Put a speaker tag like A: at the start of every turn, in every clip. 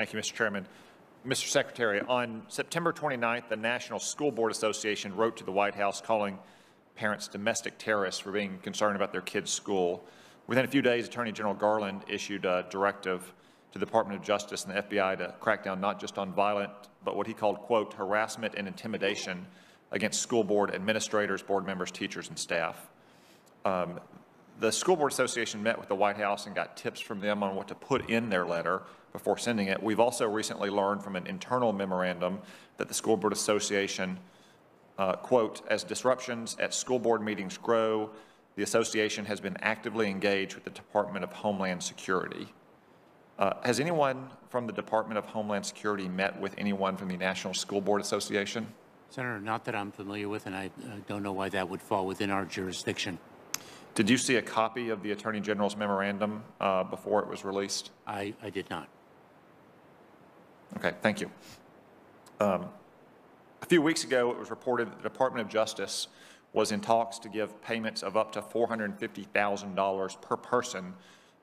A: Thank you, Mr. Chairman. Mr. Secretary, on September 29th, the National School Board Association wrote to the White House calling parents domestic terrorists for being concerned about their kids' school. Within a few days, Attorney General Garland issued a directive to the Department of Justice and the FBI to crack down not just on violent, but what he called, quote, harassment and intimidation against school board administrators, board members, teachers, and staff. Um, the School Board Association met with the White House and got tips from them on what to put in their letter before sending it. We've also recently learned from an internal memorandum that the School Board Association, uh, quote, as disruptions at school board meetings grow, the association has been actively engaged with the Department of Homeland Security. Uh, has anyone from the Department of Homeland Security met with anyone from the National School Board Association?
B: Senator, not that I'm familiar with, and I uh, don't know why that would fall within our jurisdiction.
A: Did you see a copy of the Attorney General's memorandum uh, before it was released?
B: I, I did not.
A: Okay, thank you. Um, a few weeks ago, it was reported that the Department of Justice was in talks to give payments of up to $450,000 per person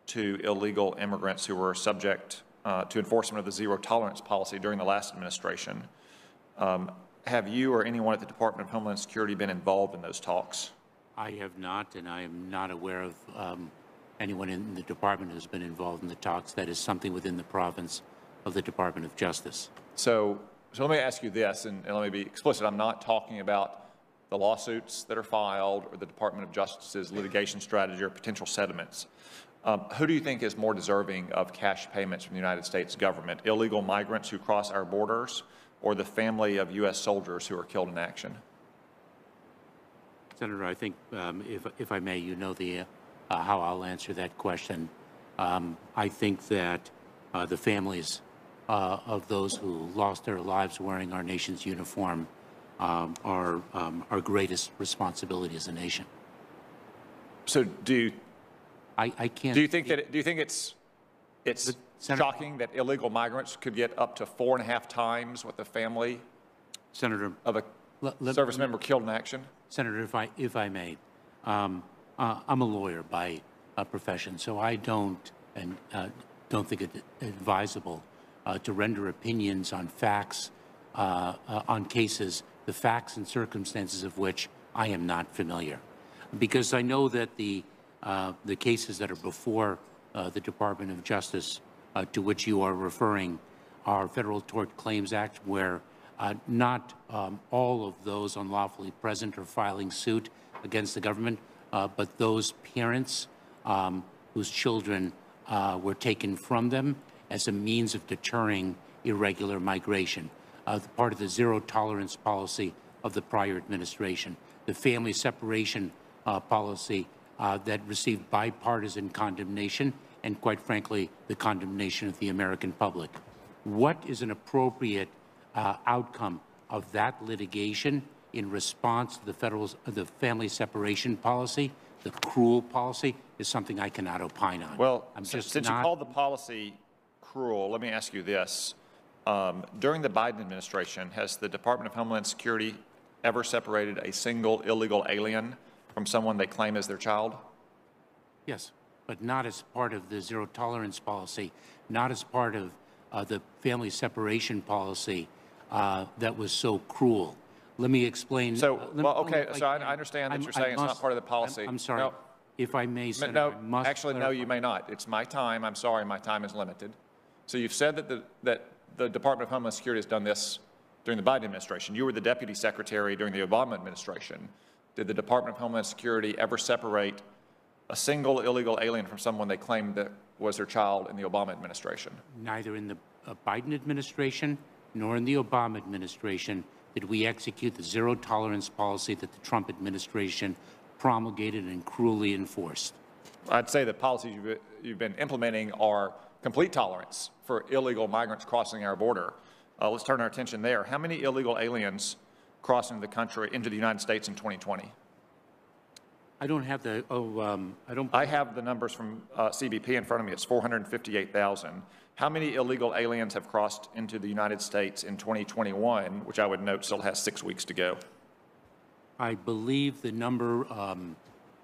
A: to illegal immigrants who were subject uh, to enforcement of the zero tolerance policy during the last administration. Um, have you or anyone at the Department of Homeland Security been involved in those talks?
B: I have not, and I am not aware of um, anyone in the department who's been involved in the talks. That is something within the province of the Department of Justice.
A: So, so let me ask you this, and, and let me be explicit. I'm not talking about the lawsuits that are filed or the Department of Justice's litigation strategy or potential settlements. Um, who do you think is more deserving of cash payments from the United States government? Illegal migrants who cross our borders or the family of U.S. soldiers who are killed in action?
B: Senator, I think, um, if, if I may, you know the, uh, how I'll answer that question. Um, I think that uh, the families uh, of those who lost their lives wearing our nation's uniform um, are um, our greatest responsibility as a nation.
A: So do you,
B: I, I can't.
A: do you think that, do you think it's, it's
B: Senator-
A: shocking that illegal migrants could get up to four and a half times what the family
B: Senator,
A: of a
B: Let- let-
A: service member killed in action?
B: Senator, if I, if I may, um, uh, I'm a lawyer by uh, profession, so I don't and uh, don't think it advisable uh, to render opinions on facts, uh, uh, on cases, the facts and circumstances of which I am not familiar, because I know that the uh, the cases that are before uh, the Department of Justice, to which you are referring, are Federal Tort Claims Act, where not um, all of those unlawfully present are filing suit against the government, but those parents um, whose children uh, were taken from them as a means of deterring irregular migration, uh, part of the zero tolerance policy of the prior administration, the family separation uh, policy uh, that received bipartisan condemnation and, quite frankly, the condemnation of the American public. What is an appropriate uh, outcome of that litigation in response to the federal the family separation policy, the cruel policy, is something I cannot opine on.
A: Well,
B: I'm
A: since
B: just
A: since
B: not,
A: you called the policy cruel, let me ask you this. Um, During the Biden administration, has the Department of Homeland Security ever separated a single illegal alien from someone they claim as their child?
B: yes, but not as part of the zero tolerance policy, not as part of uh, the family separation policy uh, that was so cruel. Let me explain.
A: So,
B: uh, me-
A: well, okay, so I. I understand that
B: I'm-
A: you're
B: I
A: saying it's not part of the
B: I'm-
A: policy.
B: I'm sorry.
A: No.
B: If I may,
A: Ma-
B: Senator, I
A: No,
B: must
A: actually, no, you may not. It's my time. I'm sorry, my time is limited. So you've said that the, that the Department of Homeland Security has done this during the Biden administration. You were the deputy secretary during the Obama administration. Did the Department of Homeland Security ever separate a single illegal alien from someone they claimed that was their child in the Obama administration?
B: Neither in the uh, Biden administration nor in the Obama administration did we execute the zero tolerance policy that the Trump administration promulgated and cruelly enforced.
A: I'd say the policies you've, you've been implementing are complete tolerance for illegal migrants crossing our border. Uh, let's turn our attention there. How many illegal aliens crossing the country into the United States in 2020?
B: I don't have the, oh, um, I don't,
A: I have the numbers from uh, CBP in front of me. It's 458,000. How many illegal aliens have crossed into the United States in 2021, which I would note still has six weeks to go?
B: I believe the number, um,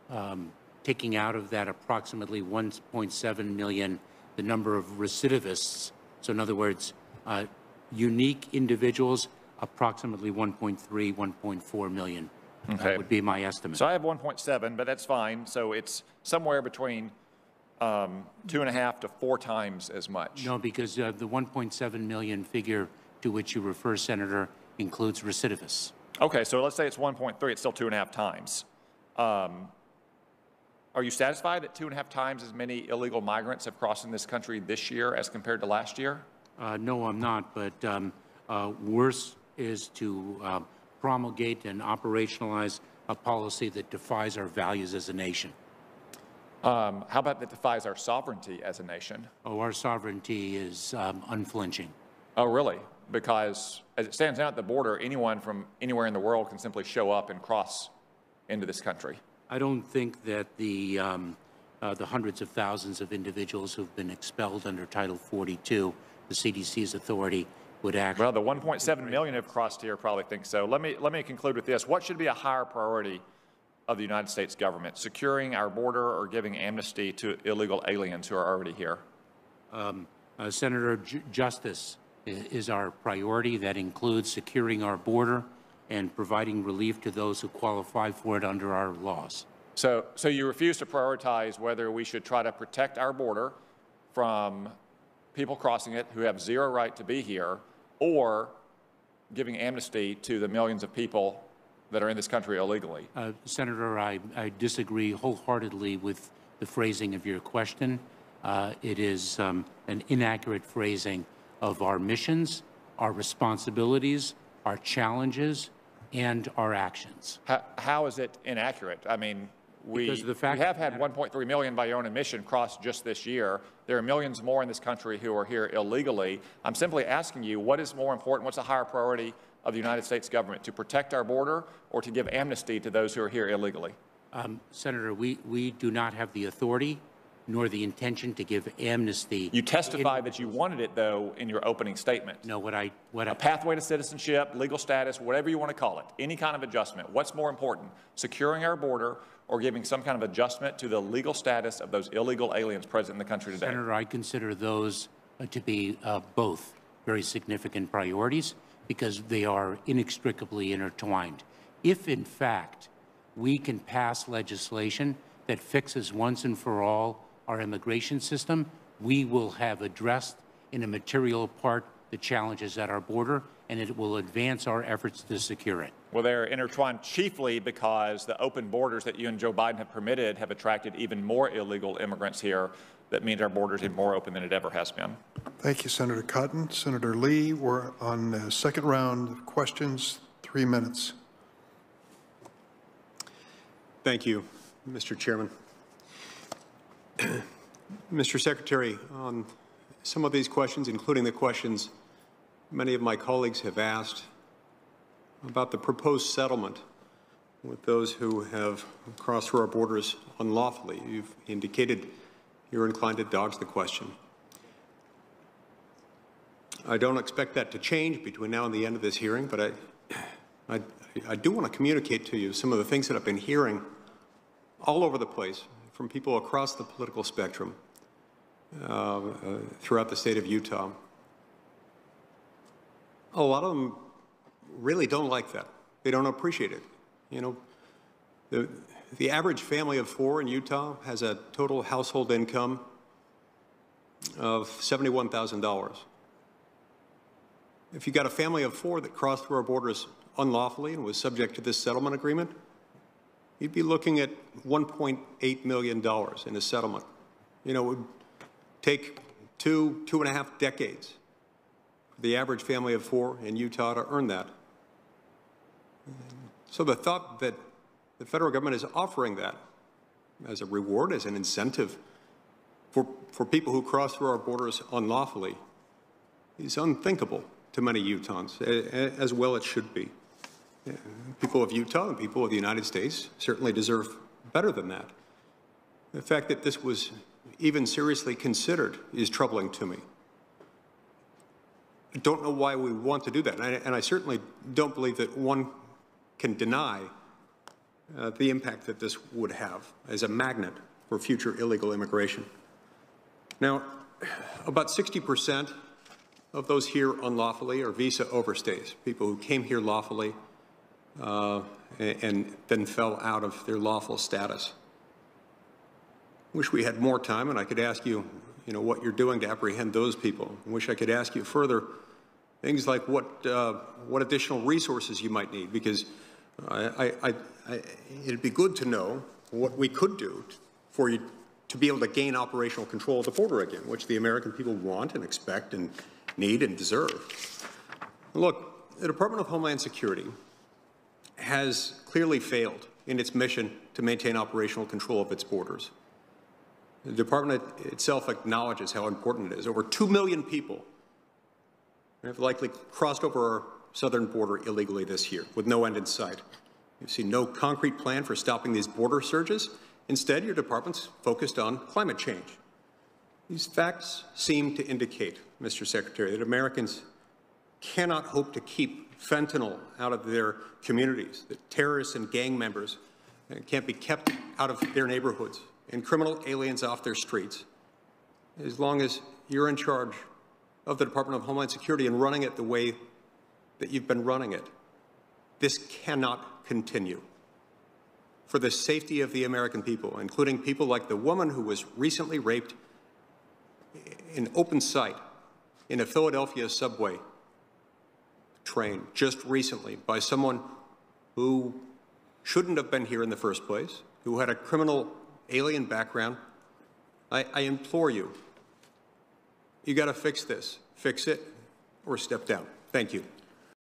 B: um, taking out of that approximately 1.7 million, the number of recidivists So in other words, uh, unique individuals, approximately 1.3, 1.4 million. uh, Would be my estimate.
A: So I have 1.7, but that's fine. So it's somewhere between um, two and a half to four times as much.
B: No, because uh, the 1.7 million figure to which you refer, Senator, includes recidivists.
A: Okay, so let's say it's 1.3, it's still two and a half times. Um, Are you satisfied that two and a half times as many illegal migrants have crossed in this country this year as compared to last year?
B: Uh, No, I'm not, but um, uh, worse is to uh, promulgate and operationalize a policy that defies our values as a nation.
A: Um, How about that defies our sovereignty as a nation?
B: Oh, our sovereignty is um, unflinching.
A: Oh, really? Because as it stands now at the border, anyone from anywhere in the world can simply show up and cross into this country.
B: I don't think that the, um, uh, the hundreds of thousands of individuals who've been expelled under Title 42, the CDC's authority, would act.
A: Well, the 1.7 million have crossed here probably think so. Let me, let me conclude with this. What should be a higher priority of the United States government? Securing our border or giving amnesty to illegal aliens who are already here?
B: Uh, Senator, Ju- justice i- is our priority. That includes securing our border and providing relief to those who qualify for it under our laws.
A: So, so you refuse to prioritize whether we should try to protect our border from people crossing it who have zero right to be here, or giving amnesty to the millions of people that are in this country illegally?
B: Uh, Senator, I, I disagree wholeheartedly with the phrasing of your question. Uh, it is um, an inaccurate phrasing of our missions, our responsibilities, our challenges, and our actions.
A: How, how is it inaccurate? I mean, we,
B: the fact
A: we have had 1.3 million by your own admission cross just this year. There are millions more in this country who are here illegally. I'm simply asking you, what is more important? What's a higher priority of the United States government, to protect our border or to give amnesty to those who are here illegally?
B: Um, Senator, we, we do not have the authority nor the intention to give amnesty.
A: You testified that you wanted it, though, in your opening statement.
B: No, what I, what I,
A: A pathway to citizenship, legal status, whatever you want to call it, any kind of adjustment. What's more important, securing our border or giving some kind of adjustment to the legal status of those illegal aliens present in the country today?
B: Senator, I consider those uh, to be uh, both very significant priorities because they are inextricably intertwined. If, in fact, we can pass legislation that fixes once and for all our immigration system, we will have addressed in a material part the challenges at our border, and it will advance our efforts to secure it.
A: Well, they're intertwined chiefly because the open borders that you and Joe Biden have permitted have attracted even more illegal immigrants here. That means our borders are more open than it ever has been.
C: Thank you, Senator Cotton. Senator Lee, we're on the second round of questions, three minutes.
D: Thank you, Mr. Chairman. Mr. Secretary, on some of these questions, including the questions many of my colleagues have asked about the proposed settlement with those who have crossed through our borders unlawfully, you've indicated you're inclined to dodge the question. I don't expect that to change between now and the end of this hearing, but I, I, I do want to communicate to you some of the things that I've been hearing all over the place from people across the political spectrum uh, uh, throughout the state of Utah. A lot of them really don't like that. They don't appreciate it. You know, the, the average family of four in Utah has a total household income of $71,000. If you got a family of four that crossed through our borders unlawfully and was subject to this settlement agreement, you'd be looking at $1.8 million in a settlement. You know, it would take two, two and a half decades for the average family of four in Utah to earn that. So the thought that the federal government is offering that as a reward, as an incentive for, for people who cross through our borders unlawfully is unthinkable to many Utahns, as well it should be. People of Utah and people of the United States certainly deserve better than that. The fact that this was even seriously considered is troubling to me. I don't know why we want to do that, and I, and I certainly don't believe that one can deny uh, the impact that this would have as a magnet for future illegal immigration. Now, about 60 percent of those here unlawfully are visa overstays, people who came here lawfully uh, and, then fell out of their lawful status. I wish we had more time and I could ask you, you know, what you're doing to apprehend those people. I wish I could ask you further things like what, uh, what additional resources you might need, because I, I, I, it'd be good to know what we could do for you to be able to gain operational control of the border again, which the American people want and expect and need and deserve. Look, the Department of Homeland Security has clearly failed in its mission to maintain operational control of its borders. The department itself acknowledges how important it is. Over 2 million people have likely crossed over our southern border illegally this year with no end in sight. You've seen no concrete plan for stopping these border surges. Instead, your department's focused on climate change. These facts seem to indicate, Mr. Secretary, that Americans cannot hope to keep fentanyl out of their communities, that terrorists and gang members uh, can't be kept out of their neighborhoods, and criminal aliens off their streets, as long as you're in charge of the Department of Homeland Security and running it the way that you've been running it. This cannot continue. For the safety of the American people, including people like the woman who was recently raped in open sight in a Philadelphia subway train just recently by someone who shouldn't have been here in the first place, who had a criminal alien background, I, I implore you, you got to fix this. Fix it or step down. Thank you.